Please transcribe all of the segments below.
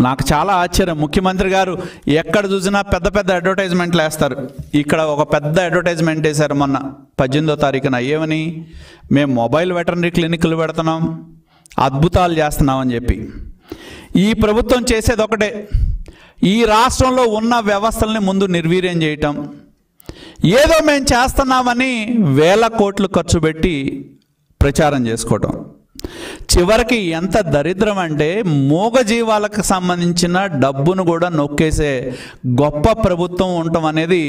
నాకు చాలా ఆశ్చర్యం. ముఖ్యమంత్రి గారు ఎక్కడ చూసినా పెద్ద పెద్ద అడ్వర్టైజ్మెంట్లు వేస్తారు. ఇక్కడ ఒక పెద్ద అడ్వర్టైజ్మెంట్ వేశారు మొన్న పద్దెనిమిదో తారీఖున. ఏమని? మేము మొబైల్ వెటర్నరీ క్లినిక్లు పెడుతున్నాం అద్భుతాలు చేస్తున్నామని చెప్పి. ఈ ప్రభుత్వం చేసేది ఒకటే. ఈ రాష్ట్రంలో ఉన్న వ్యవస్థల్ని ముందు నిర్వీర్యం చేయటం. ఏదో మేము చేస్తున్నామని వేల కోట్లు ఖర్చు పెట్టి ప్రచారం చేసుకోవటం. చివరికి ఎంత దరిద్రం అంటే మూగజీవాలకు సంబంధించిన డబ్బును కూడా నొక్కేసే గొప్ప ప్రభుత్వం ఉండటం అనేది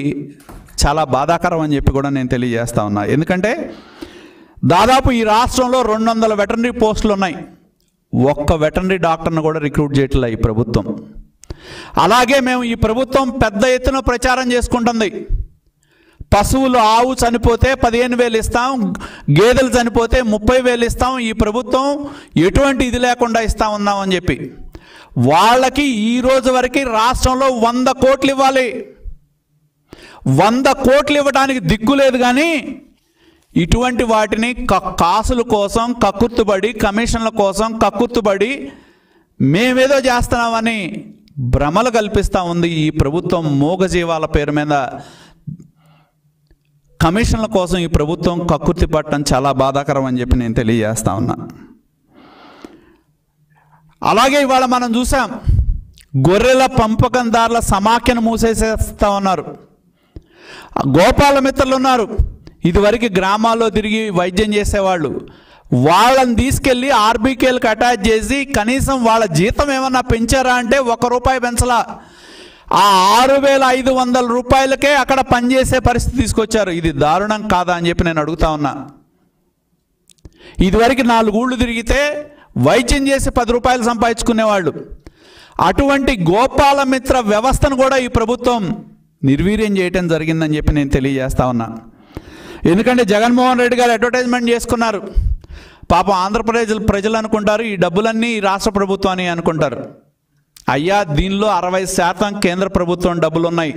చాలా బాధాకరం అని చెప్పి కూడా నేను తెలియజేస్తా ఉన్నా. ఎందుకంటే దాదాపు ఈ రాష్ట్రంలో రెండు వందల వెటర్నరీ పోస్టులు ఉన్నాయి. ఒక్క వెటర్నరీ డాక్టర్ను కూడా రిక్రూట్ చేయట్లే ఈ ప్రభుత్వం. అలాగే మేము ఈ ప్రభుత్వం పెద్ద ఎత్తున ప్రచారం చేసుకుంటుంది. పశువులు ఆవు చనిపోతే పదిహేను వేలు ఇస్తాం గేదెలు చనిపోతే ముప్పై వేలు ఇస్తాం ఈ ప్రభుత్వం ఎటువంటి ఇది లేకుండా ఇస్తా ఉన్నాం అని చెప్పి. వాళ్ళకి ఈ రోజు వరకు రాష్ట్రంలో వంద కోట్లు ఇవ్వాలి. వంద కోట్లు ఇవ్వడానికి దిక్కు లేదు కానీ ఇటువంటి వాటిని క కాసుల కోసం కక్కుర్తుబడి కమిషన్ల కోసం కక్కుర్తుబడి మేమేదో చేస్తున్నామని భ్రమలు కల్పిస్తూ ఉంది ఈ ప్రభుత్వం మూగజీవాల పేరు మీద. కమిషన్ల కోసం ఈ ప్రభుత్వం కక్కుర్తి పట్టడం చాలా బాధాకరం అని చెప్పి నేను తెలియజేస్తా ఉన్నా. అలాగే ఇవాళ మనం చూసాం గొర్రెల పంపకందారుల సమాఖ్యను మూసేసేస్తా ఉన్నారు. గోపాల మిత్రులు ఉన్నారు. ఇదివరకు గ్రామాల్లో తిరిగి వైద్యం చేసేవాళ్ళు. వాళ్ళని తీసుకెళ్ళి ఆర్బీకేలకు అటాచ్ చేసి కనీసం వాళ్ళ జీతం ఏమన్నా పెంచారా అంటే ఒక రూపాయి పెంచలా. ఆ ఆరు వేల ఐదు వందల రూపాయలకే అక్కడ పనిచేసే పరిస్థితి తీసుకొచ్చారు. ఇది దారుణం కాదా అని చెప్పి నేను అడుగుతా ఉన్నా. ఇదివరకు నాలుగు ఊళ్ళు తిరిగితే వైద్యం చేసి పది రూపాయలు సంపాదించుకునేవాళ్ళు. అటువంటి గోపాలమిత్ర వ్యవస్థను కూడా ఈ ప్రభుత్వం నిర్వీర్యం చేయటం జరిగిందని చెప్పి నేను తెలియజేస్తా ఉన్నా. ఎందుకంటే జగన్మోహన్ రెడ్డి గారు అడ్వర్టైజ్మెంట్ చేసుకున్నారు. పాపం ఆంధ్రప్రదేశ్ ప్రజలు అనుకుంటారు ఈ డబ్బులన్నీ రాష్ట్ర ప్రభుత్వాన్ని అనుకుంటారు. అయ్యా దీనిలో అరవై శాతం కేంద్ర ప్రభుత్వం డబ్బులు ఉన్నాయి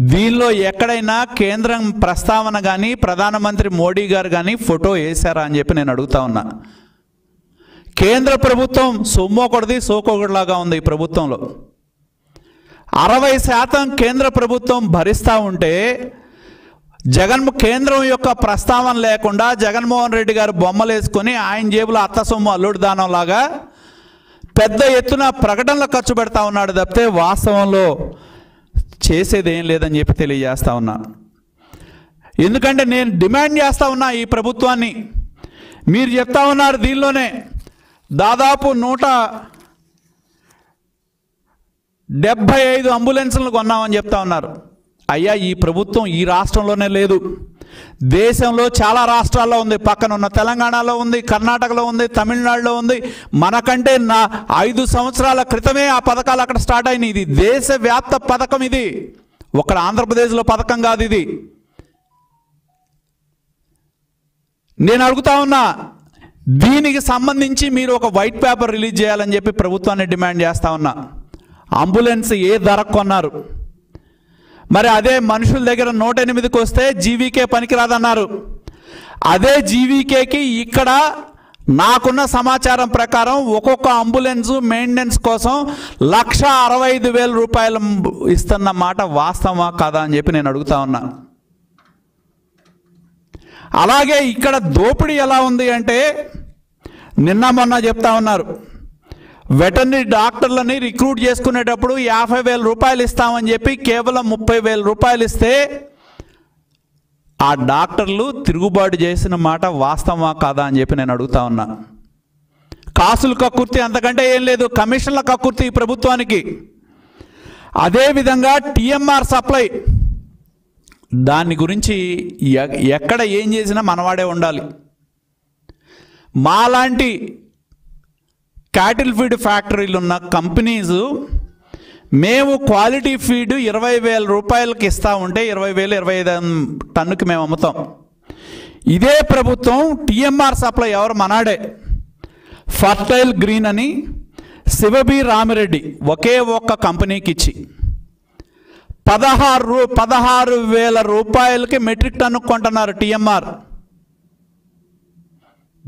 దీనిలో ఎక్కడైనా కేంద్రం ప్రస్తావన కానీ ప్రధానమంత్రి మోడీ గారు కానీ ఫోటో వేశారా అని చెప్పి నేను అడుగుతా ఉన్నా. కేంద్ర ప్రభుత్వం సొమ్ము ఒకటిది సోకొకటిలాగా ఉంది ఈ ప్రభుత్వంలో. అరవై శాతం కేంద్ర ప్రభుత్వం భరిస్తూ ఉంటే జగన్ కేంద్రం యొక్క ప్రస్తావన లేకుండా జగన్మోహన్ రెడ్డి గారు బొమ్మలు వేసుకొని ఆయన జేబులో అత్త సొమ్ము అల్లుడు దానంలాగా పెద్ద ఎత్తున ప్రకటనలు ఖర్చు పెడతా ఉన్నాడు తప్పితే వాస్తవంలో చేసేది ఏం లేదని చెప్పి తెలియజేస్తా ఉన్నా. ఎందుకంటే నేను డిమాండ్ చేస్తా ఉన్నా ఈ ప్రభుత్వాన్ని. మీరు చెప్తా ఉన్నారు దీనిలోనే దాదాపు నూట డెబ్భై ఐదు అంబులెన్స్లను కొన్నామని చెప్తా ఉన్నారు. అయ్యా ఈ ప్రభుత్వం ఈ రాష్ట్రంలోనే లేదు. దేశంలో చాలా రాష్ట్రాల్లో ఉంది. పక్కన ఉన్న తెలంగాణలో ఉంది కర్ణాటకలో ఉంది తమిళనాడులో ఉంది. మనకంటే నా ఐదు సంవత్సరాల క్రితమే ఆ పథకాలు అక్కడ స్టార్ట్ అయినాయి. ఇది దేశవ్యాప్త పథకం ఇది. ఒక ఆంధ్రప్రదేశ్లో పథకం కాదు ఇది. నేను అడుగుతా ఉన్నా దీనికి సంబంధించి మీరు ఒక వైట్ పేపర్ రిలీజ్ చేయాలని చెప్పి ప్రభుత్వాన్ని డిమాండ్ చేస్తా ఉన్నా. అంబులెన్స్ ఏ ధరకు కొన్నారు? మరి అదే మనుషుల దగ్గర నూట ఎనిమిదికి వస్తే జీవీకే పనికిరాదన్నారు. అదే జీవీకేకి ఇక్కడ నాకున్న సమాచారం ప్రకారం ఒక్కొక్క అంబులెన్స్ మెయింటెనెన్స్ కోసం లక్ష అరవై ఐదు వేల రూపాయలు ఇస్తున్న మాట వాస్తవమా కాదా అని చెప్పి నేను అడుగుతా ఉన్నా. అలాగే ఇక్కడ దోపిడీ ఎలా ఉంది అంటే నిన్న మొన్న చెప్తా ఉన్నారు. వెటర్నరీ డాక్టర్లని రిక్రూట్ చేసుకునేటప్పుడు యాభై వేల రూపాయలు ఇస్తామని చెప్పి కేవలం ముప్పై వేల రూపాయలు ఇస్తే ఆ డాక్టర్లు తిరుగుబాటు చేసిన మాట వాస్తవమా కాదా అని చెప్పి నేను అడుగుతా ఉన్నా. కాసుల కక్కుర్తి అంతకంటే ఏం లేదు కమిషన్ల కక్కుర్తి ఈ ప్రభుత్వానికి. అదేవిధంగా టీఎంఆర్ సప్లై. దాని గురించి ఎ- ఎక్కడ ఏం చేసినా మనవాడే ఉండాలి. మాలాంటి క్యాటిల్ ఫీడ్ ఫ్యాక్టరీలు ఉన్న కంపెనీస్ మేము క్వాలిటీ ఫీడ్ ఇరవై వేల రూపాయలకి ఇస్తా ఉంటే ఇరవై వేలు ఇరవై ఐదు టన్నుకి మేము అమ్ముతాం. ఇదే ప్రభుత్వం టీఎంఆర్ సప్లై ఎవరు? మనాడే. ఫర్టైల్ గ్రీన్ అని శివబి రామిరెడ్డి ఒకే ఒక్క కంపెనీకి ఇచ్చి. పదహారు రూ- పదహారు వేల రూపాయలకి మెట్రిక్ టన్ను కొంటున్నారు టీఎంఆర్.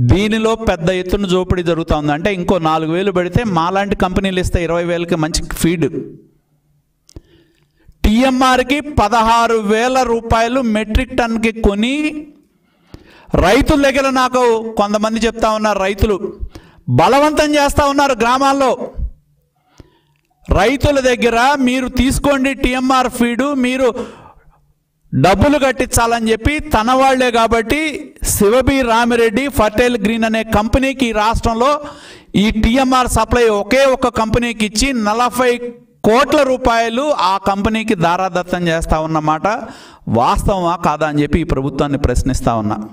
దీనిలో పెద్ద ఎత్తున జోపిడి జరుగుతూ ఉంది అంటే ఇంకో నాలుగు వేలు పెడితే మాలాంటి కంపెనీలు ఇస్తే ఇరవై వేలకి మంచి ఫీడ్. టీఎంఆర్కి పదహారు వేల రూపాయలు మెట్రిక్ టన్కి కొని రైతుల దగ్గర నాకు కొంతమంది చెప్తా ఉన్నారు రైతులు. బలవంతం చేస్తూ ఉన్నారు గ్రామాల్లో. రైతుల దగ్గర మీరు తీసుకోండి టీఎంఆర్ ఫీడు మీరు డబ్బులు కట్టించాలని చెప్పి తన వాళ్ళే కాబట్టి శివబి రామిరెడ్డి ఫర్టైల్ గ్రీన్ అనే కంపెనీకి రాష్ట్రంలో ఈ టీఎంఆర్ సప్లై ఒకే ఒక కంపెనీకి ఇచ్చి నలభై కోట్ల రూపాయలు ఆ కంపెనీకి దారాదత్తం చేస్తా ఉన్నమాట. వాస్తవమా కాదా అని చెప్పి ఈ ప్రభుత్వాన్ని ప్రశ్నిస్తా ఉన్నా.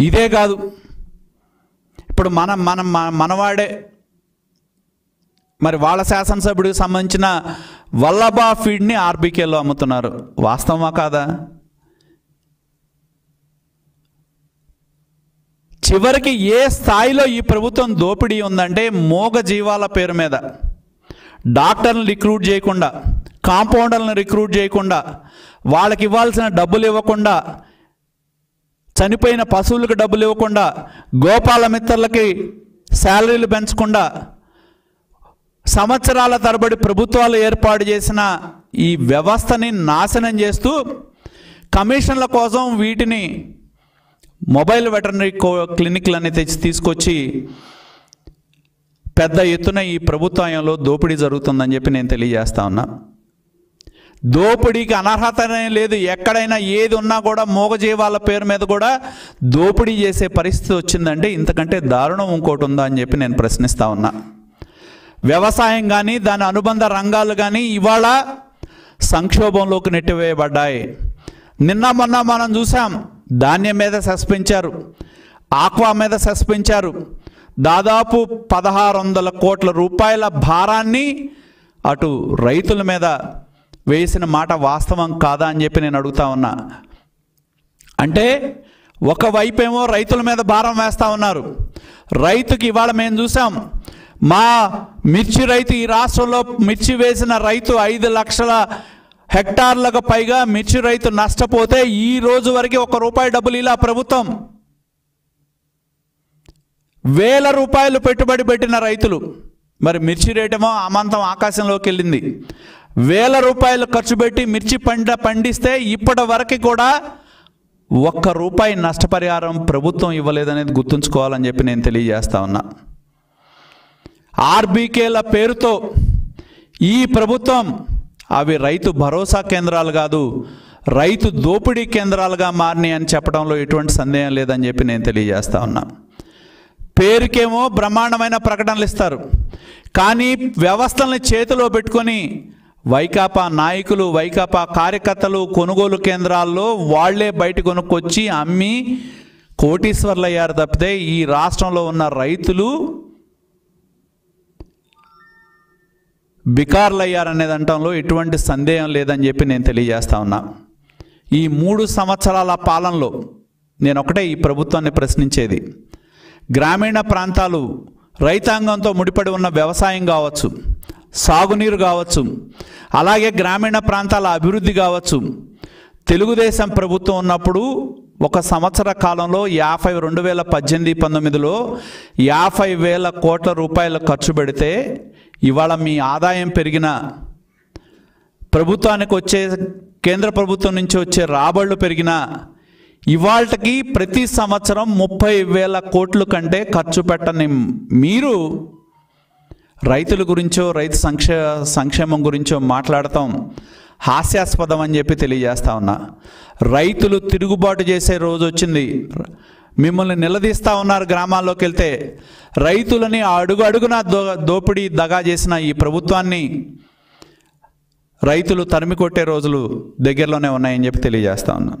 ఇదే కాదు. ఇప్పుడు మనం మనం మన- మనవాడే. మరి వాళ్ళ శాసనసభ్యుడికి సంబంధించిన వల్లభా ఫీడ్ని ఆర్బీకేలో అమ్ముతున్నారు. వాస్తవమా కాదా? చివరికి ఏ స్థాయిలో ఈ ప్రభుత్వం దోపిడీ ఉందంటే మోగ జీవాల పేరు మీద. డాక్టర్ని రిక్రూట్ చేయకుండా కాంపౌండర్లను రిక్రూట్ చేయకుండా వాళ్ళకి ఇవ్వాల్సిన డబ్బులు ఇవ్వకుండా చనిపోయిన పశువులకు డబ్బులు ఇవ్వకుండా గోపాల మిత్రులకి శాలరీలు పెంచకుండా సంవత్సరాల తరబడి ప్రభుత్వాలు ఏర్పాటు చేసిన ఈ వ్యవస్థని నాశనం చేస్తూ కమిషన్ల కోసం వీటిని మొబైల్ వెటర్నరీ కో క్లినిక్లని తెచ్చి తీసుకొచ్చి పెద్ద ఎత్తున ఈ ప్రభుత్వంలో దోపిడీ జరుగుతుందని చెప్పి నేను తెలియజేస్తా ఉన్నా. దోపిడీకి అనర్హతనే లేదు. ఎక్కడైనా ఏది ఉన్నా కూడా మూగజీవాల పేరు మీద కూడా దోపిడీ చేసే పరిస్థితి వచ్చిందంటే ఇంతకంటే దారుణం ఇంకోటి ఉందా అని చెప్పి నేను ప్రశ్నిస్తా ఉన్నా. వ్యవసాయం కానీ దాని అనుబంధ రంగాలు కానీ ఇవాళ సంక్షోభంలోకి నెట్టివేయబడ్డాయి. నిన్న మొన్న మనం చూసాం ధాన్యం మీద సస్పెంచారు ఆక్వా మీద సస్పెంచారు దాదాపు పదహారు వందల కోట్ల రూపాయల భారాన్ని అటు రైతుల మీద వేసిన మాట వాస్తవం కాదా అని చెప్పి నేను అడుగుతా ఉన్నా. అంటే ఒకవైపేమో రైతుల మీద భారం వేస్తూ ఉన్నారు. రైతుకి ఇవాళ మేము చూసాం మా మిర్చి రైతు ఈ రాష్ట్రంలో మిర్చి వేసిన రైతు ఐదు లక్షల హెక్టార్లకు పైగా మిర్చి రైతు నష్టపోతే ఈ రోజు వరకు ఒక రూపాయి డబ్బులు ఇలా ప్రభుత్వం వేల రూపాయలు పెట్టుబడి పెట్టిన రైతులు. మరి మిర్చి రేటేమో అమాంతం ఆకాశంలోకి వెళ్ళింది. వేల రూపాయలు ఖర్చు పెట్టి మిర్చి పంట పండిస్తే ఇప్పటి వరకు కూడా ఒక్క రూపాయి నష్టపరిహారం ప్రభుత్వం ఇవ్వలేదనేది గుర్తుంచుకోవాలని చెప్పి నేను తెలియజేస్తా ఉన్నా. ఆర్బీకేల పేరుతో ఈ ప్రభుత్వం అవి రైతు భరోసా కేంద్రాలు కాదు రైతు దోపిడీ కేంద్రాలుగా మారినాయి అని చెప్పడంలో ఎటువంటి సందేహం లేదని చెప్పి నేను తెలియజేస్తా ఉన్నా. పేరుకేమో బ్రహ్మాండమైన ప్రకటనలు ఇస్తారు. కానీ వ్యవస్థల్ని చేతిలో పెట్టుకొని వైకాపా నాయకులు వైకాపా కార్యకర్తలు కొనుగోలు కేంద్రాల్లో వాళ్ళే బయట కొనుక్కొచ్చి అమ్మి కోటీశ్వర్లయ్యారు తప్పితే ఈ రాష్ట్రంలో ఉన్న రైతులు బికార్లు అయ్యారనేది ఎటువంటి సందేహం లేదని చెప్పి నేను తెలియజేస్తా ఉన్నా. ఈ మూడు సంవత్సరాల పాలనలో నేను ఒకటే ఈ ప్రభుత్వాన్ని ప్రశ్నించేది. గ్రామీణ ప్రాంతాలు రైతాంగంతో ముడిపడి ఉన్న వ్యవసాయం కావచ్చు సాగునీరు కావచ్చు అలాగే గ్రామీణ ప్రాంతాల అభివృద్ధి కావచ్చు. తెలుగుదేశం ప్రభుత్వం ఉన్నప్పుడు ఒక సంవత్సర కాలంలో యాభై రెండు వేల పద్దెనిమిది పంతొమ్మిదిలో యాభై వేల కోట్ల రూపాయలు ఖర్చు పెడితే ఇవాళ మీ ఆదాయం పెరిగిన ప్రభుత్వానికి వచ్చే కేంద్ర ప్రభుత్వం నుంచి వచ్చే రాబడులు పెరిగిన ఇవాళకి ప్రతి సంవత్సరం ముప్పై వేల కోట్ల కంటే ఖర్చు పెట్టని మీరు రైతుల గురించో రైతు సంక్షే సంక్షేమం గురించో మాట్లాడటం హాస్యాస్పదం అని చెప్పి తెలియజేస్తా ఉన్నా. రైతులు తిరుగుబాటు చేసే రోజు వచ్చింది. మిమ్మల్ని నిలదీస్తా ఉన్నారు గ్రామాల్లోకి వెళ్తే రైతులని అడుగు అడుగున దో దోపిడీ దగా చేసిన ఈ ప్రభుత్వాన్ని రైతులు తరిమి కొట్టే రోజులు దగ్గరలోనే ఉన్నాయని చెప్పి తెలియజేస్తా ఉన్నా.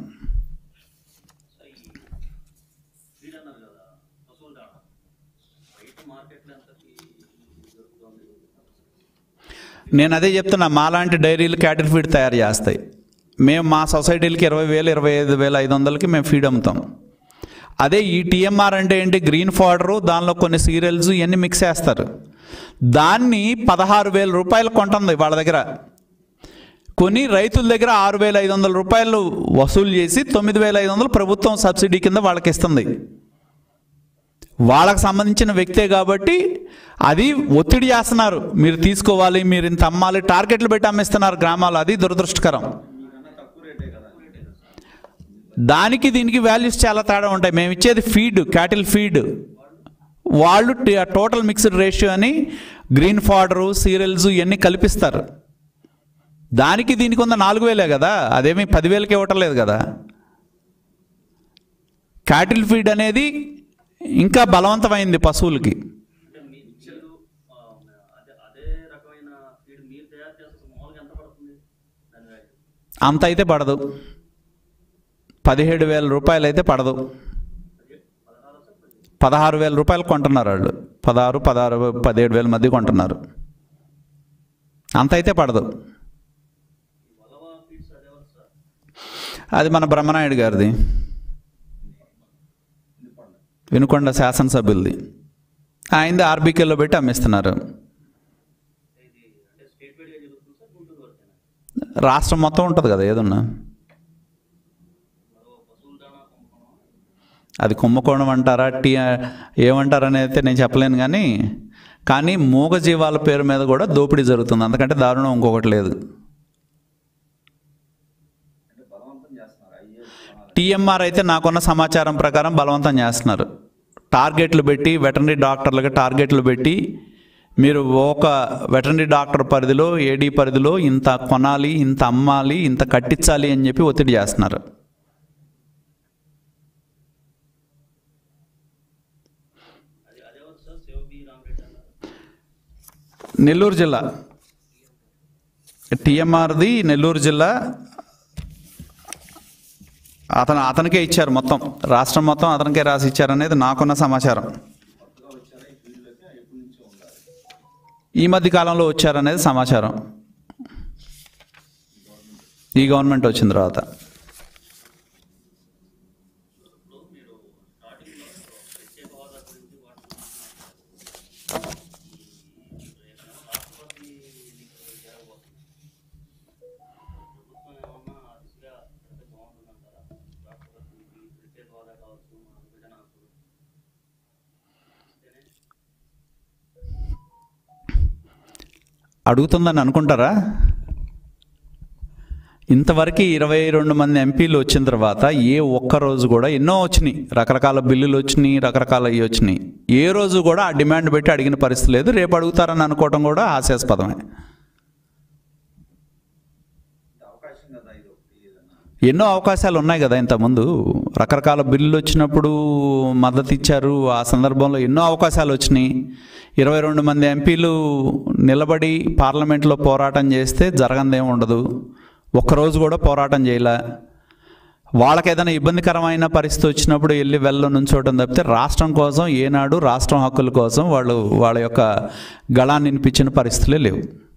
నేను అదే చెప్తున్నా మాలాంటి డైరీలు క్యాటిల్ ఫీడ్ తయారు చేస్తాయి. మేము మా సొసైటీలకి ఇరవై వేలు ఇరవై ఐదు వేల ఐదు వందలకి మేము ఫీడ్ అమ్ముతాం. అదే ఈ టీఎంఆర్ అంటే ఏంటి? గ్రీన్ ఫాడరు దానిలో కొన్ని సీరియల్స్ ఇవన్నీ మిక్స్ చేస్తారు. దాన్ని పదహారు వేల రూపాయలు కొంటుంది వాళ్ళ దగ్గర. కొన్ని రైతుల దగ్గర ఆరు వేల ఐదు వందల రూపాయలు వసూలు చేసి తొమ్మిది వేల ఐదు వందలు ప్రభుత్వం సబ్సిడీ కింద వాళ్ళకి ఇస్తుంది. వాళ్ళకు సంబంధించిన వ్యక్తే కాబట్టి అది ఒత్తిడి చేస్తున్నారు. మీరు తీసుకోవాలి మీరు ఇంత అమ్మాలి టార్గెట్లు పెట్టి అమ్మిస్తున్నారు గ్రామాలు. అది దురదృష్టకరం. దానికి దీనికి వాల్యూస్ చాలా తేడా ఉంటాయి. మేము ఇచ్చేది ఫీడ్ క్యాటిల్ ఫీడ్ వాళ్ళు టోటల్ మిక్స్డ్ రేషియో అని గ్రీన్ ఫాడరు సీరియల్స్ ఇవన్నీ కల్పిస్తారు. దానికి దీనికి ఉన్న నాలుగు వేలే కదా. అదేమి పదివేలకి ఇవ్వటం లేదు కదా. క్యాటిల్ ఫీడ్ అనేది ఇంకా బలవంతమైంది పశువులకి. అంత అయితే పడదు. పదిహేడు వేల రూపాయలు అయితే పడదు. పదహారు వేల రూపాయలు కొంటున్నారు వాళ్ళు. పదహారు పదహారు పదిహేడు వేల మధ్య కొంటున్నారు. అంత అయితే పడదు. అది మన బ్రహ్మనాయుడు గారిది. వినుకొండ శాసనసభ్యులది. ఆయనది ఆర్బీకేలో పెట్టి అమ్మిస్తున్నారు. రాష్ట్రం మొత్తం ఉంటుంది కదా ఏదన్నా మరో పశువుల దాణా కుంభకోణం అది కుంభకోణం అంటారా? టీ ఏమంటారని అయితే నేను చెప్పలేను కానీ కానీ మూగజీవాల పేరు మీద కూడా దోపిడీ జరుగుతుంది. అందుకంటే దారుణం ఇంకొకటి లేదు. టీఎంఆర్ అయితే నాకున్న సమాచారం ప్రకారం బలవంతం చేస్తున్నారు. టార్గెట్లు పెట్టి వెటనరీ డాక్టర్లకు టార్గెట్లు పెట్టి మీరు ఒక వెటనరీ డాక్టర్ పరిధిలో ఏడీ పరిధిలో ఇంత కొనాలి ఇంత అమ్మాలి ఇంత కట్టించాలి అని చెప్పి ఒత్తిడి చేస్తున్నారు అది అదేవారు సార్ శివబి రామరెడ్డి అన్నారు నెల్లూరు జిల్లా. టీఎంఆర్ది నెల్లూరు జిల్లా. అతను అతనికే ఇచ్చారు మొత్తం. రాష్ట్రం మొత్తం అతనికే రాసి ఇచ్చారనేది నాకున్న సమాచారం. ఈ మధ్య కాలంలో వచ్చారనేది సమాచారం. ఈ గవర్నమెంట్ వచ్చిన తర్వాత. అడుగుతుందని అనుకుంటారా? ఇంతవరకు ఇరవై రెండు మంది ఎంపీలు వచ్చిన తర్వాత ఏ ఒక్క రోజు కూడా ఎన్నో వచ్చినాయి. రకరకాల బిల్లులు వచ్చినాయి రకరకాల అవి వచ్చినాయి. ఏ రోజు కూడా ఆ డిమాండ్ పెట్టి అడిగిన పరిస్థితి లేదు. రేపు అడుగుతారని అనుకోవడం కూడా హాస్యాస్పదమే అవకాశం కదా ఇది ఒకటి ఏదన్నా ఎన్నో అవకాశాలు ఉన్నాయి కదా ఇంతకుముందు. రకరకాల బిల్లులు వచ్చినప్పుడు మద్దతు ఇచ్చారు. ఆ సందర్భంలో ఎన్నో అవకాశాలు వచ్చినాయి. ఇరవై రెండు మంది ఎంపీలు నిలబడి పార్లమెంట్లో పోరాటం చేస్తే జరగందేం ఉండదు. ఒక్కరోజు కూడా పోరాటం చేయలే. వాళ్ళకి ఏదైనా ఇబ్బందికరమైన పరిస్థితి వచ్చినప్పుడు వెళ్ళి వెళ్ళ నుంచోవడం తప్పితే రాష్ట్రం కోసం ఏనాడు రాష్ట్రం హక్కుల కోసం వాళ్ళు వాళ్ళ యొక్క గళాన్ని వినిపించిన పరిస్థితులే లేవు.